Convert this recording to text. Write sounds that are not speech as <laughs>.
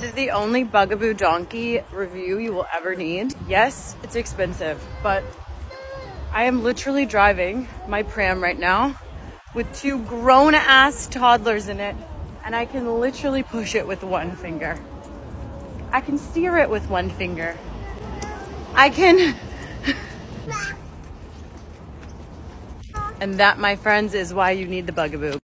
This is the only Bugaboo Donkey review you will ever need. Yes, it's expensive, but I am literally driving my pram right now with two grown ass toddlers in it, and I can literally push it with one finger. I can steer it with one finger. I can. <laughs> and that, my friends, is why you need the Bugaboo.